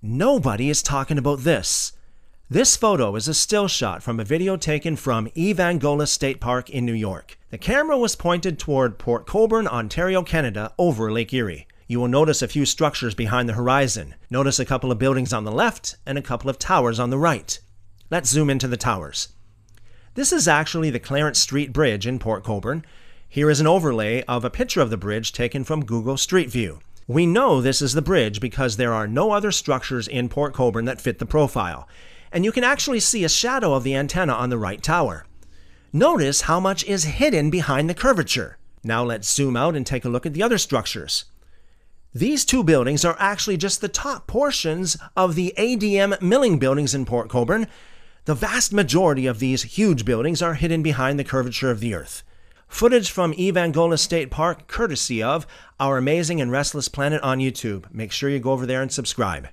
Nobody is talking about this. This photo is a still shot from a video taken from Evangola State Park in New York. The camera was pointed toward Port Colborne, Ontario, Canada, over Lake Erie. You will notice a few structures behind the horizon. Notice a couple of buildings on the left and a couple of towers on the right. Let's zoom into the towers. This is actually the Clarence Street Bridge in Port Colborne. Here is an overlay of a picture of the bridge taken from Google Street View. We know this is the bridge because there are no other structures in Port Colborne that fit the profile, and you can actually see a shadow of the antenna on the right tower. Notice how much is hidden behind the curvature. Now let's zoom out and take a look at the other structures. These two buildings are actually just the top portions of the ADM milling buildings in Port Colborne. The vast majority of these huge buildings are hidden behind the curvature of the earth. Footage from Evangola State Park, courtesy of Our Amazing and Restless Planet on YouTube. Make sure you go over there and subscribe.